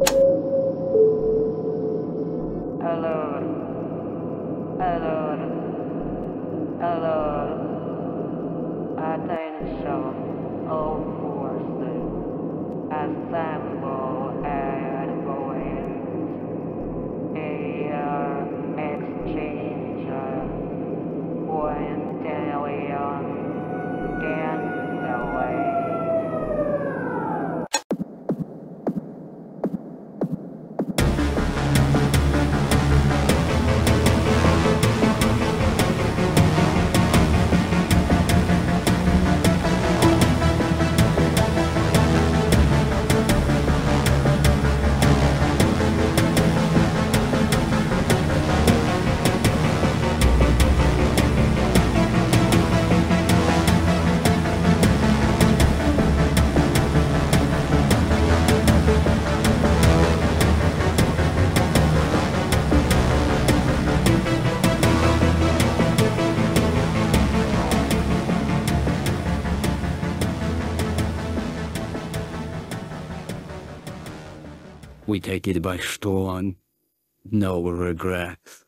Hello. Hello. Hello. Attention, all forces. Assemble We take it by storm, no regrets.